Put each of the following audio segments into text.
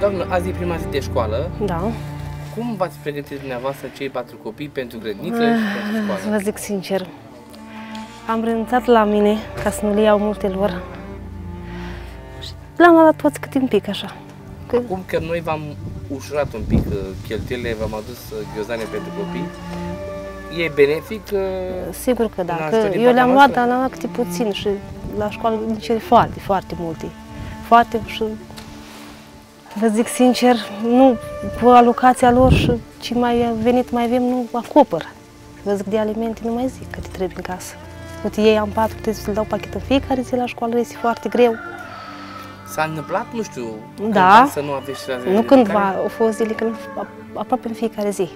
Doamnă, azi e prima zi de școală. Da. Cum v-ați pregătit dumneavoastră cei patru copii pentru grădiniță Ah, și pentru Să școală? vă zic sincer, am renunțat la mine ca să nu le iau multe lor. Și le-am dat toți câte un pic așa. Că, Acum că noi v-am ușurat un pic uh, cheltuielile, v-am adus uh, ghiozane pentru copii, e benefic? uh, sigur că da, N-ați că dorit eu le-am partea luat, noastră? dar le-am luat câte puțin și la școală îmi cere foarte, foarte multe. Foarte și vă zic sincer, nu cu alocația lor și ce mai venit mai avem nu acopăr. Vă zic de alimente nu mai zic câte trebuie în casă. Uite, ei am patru, trebuie să le dau pachet în fiecare zi la școală, este foarte greu. S-a întâmplat, nu știu, Da. cândva să nu aveți și la Nu cândva, au fost zile când ap- aproape în fiecare zi.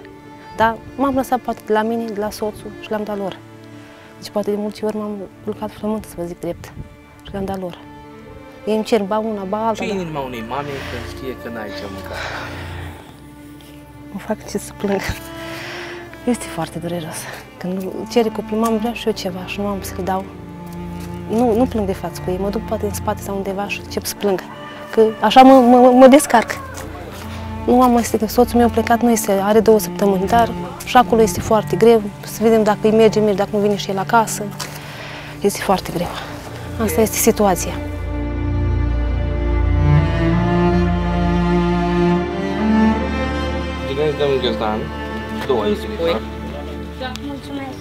Dar m-am lăsat poate de la mine, de la soțul și le-am dat lor. Deci poate de multe ori m-am culcat frământă, să vă zic drept. Și le-am dat lor. Ei îmi cer ba una, ba alta, Ce e dar inima unei mame când știe că n-ai ce mânca? mă fac ce să plâng. Este foarte dureros. Când cere copilul, mamă, vreau și eu ceva și nu am să le dau. Nu, nu plâng de față cu ei, mă duc poate în spate sau undeva și încep să plâng. Că așa mă, mă, mă descarc. Nu am este că soțul meu a plecat, nu este, are două săptămâni, dar și acolo este foarte greu. Să vedem dacă îi merge, merge, dacă nu vine și el acasă. Este foarte greu. Asta este situația. Dăm un ghiozdan, două zile, Ui. da? Mulțumesc.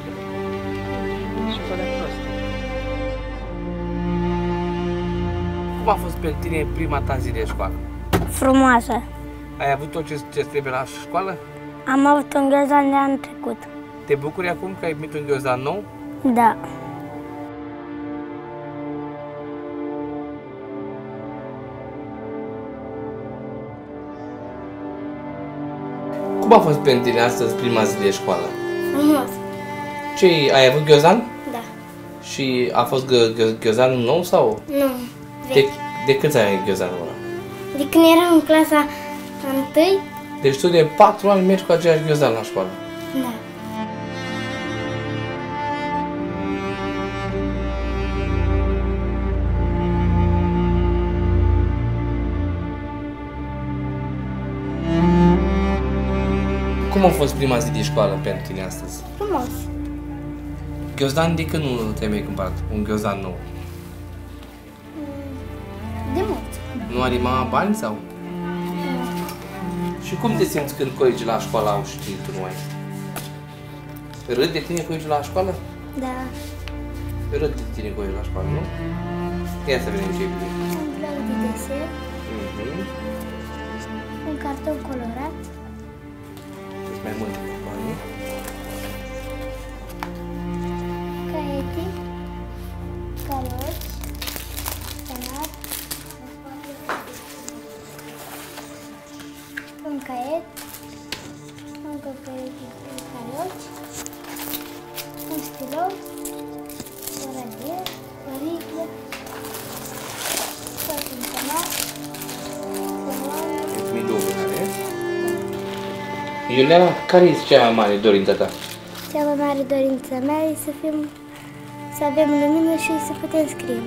Cum a fost pentru tine prima ta zi de școală? Frumoasă. Ai avut tot ce ce trebuie la școală? Am avut un ghiozdan de anul trecut. Te bucuri acum că ai primit un ghiozdan nou? Da. Cum a fost pentru tine astăzi prima zi de școală? Frumos. Ce ai avut ghiozdan? Da. Și a fost gă- gă- ghiozdanul nou sau? Nu. De, de câți ani ai ghiozdanul ăla? De când eram în clasa întâi, Deci tu de 4 ani mergi cu aceeași ghiozdan la școală. da. Cum a fost prima zi de școală pentru tine astăzi? Frumos. Ghiozdan de când nu te-ai mai cumpărat? Un ghiozdan nou. De mult. Nu are mama bani sau? Și cum te simți când colegii la școală au și tu nu ai? Râd de tine colegii la școală? Da. Râd de tine colegii la școală, nu? Ia să vedem ce e bine. Un bloc de desen, Mhm. un carton colorat, caloci, penat, un caiet, încă caiete de caloci, un stilou, o radier, o riclă, tot un penat, coloană, Mulțumim două binare. Iuliana, care este cea mai mare dorință ta? Cea mai mare dorință mea e să fim, să avem lumină și să putem scrie.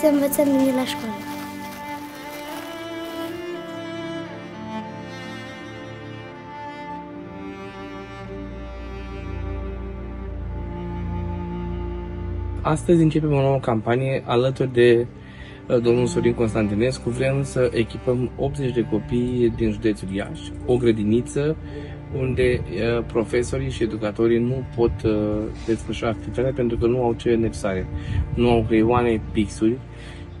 Să învățăm bine la școală. Astăzi începem o nouă campanie alături de uh, domnul Sorin Constantinescu. Vrem să echipăm 80 de copii din județul Iași, o grădiniță unde uh, profesorii și educatorii nu pot uh, desfășura activitatea pentru că nu au ce necesare. Nu au creioane, pixuri,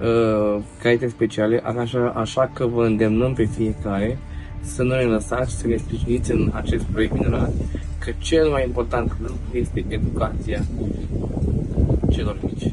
uh, caiete speciale, așa, așa că vă îndemnăm pe fiecare să nu ne lăsați, să ne sprijiniți în acest proiect minunat, că cel mai important lucru este educația celor mici.